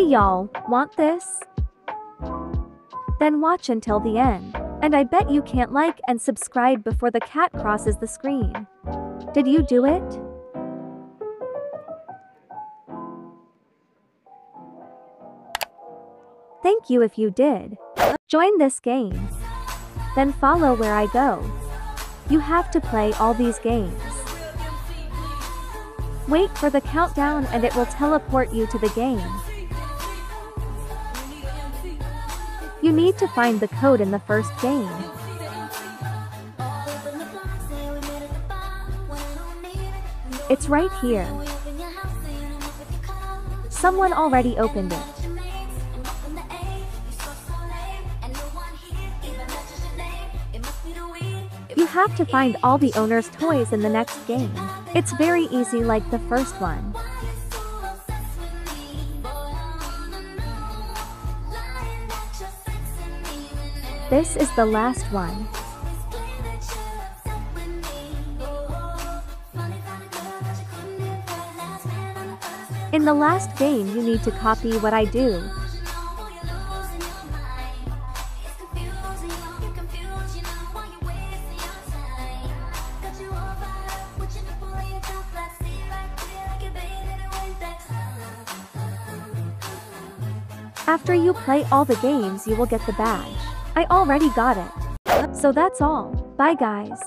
Hey y'all, want this? Then watch until the end. And I bet you can't like and subscribe before the cat crosses the screen. Did you do it? Thank you if you did. Join this game. Then follow where I go. You have to play all these games. Wait for the countdown and it will teleport you to the game. You need to find the code in the first game. It's right here. Someone already opened it. You have to find all the owner's toys in the next game. It's very easy like the first one. This is the last one. In the last game you need to copy what I do. After you play all the games you will get the badge. I already got it. So that's all. Bye guys.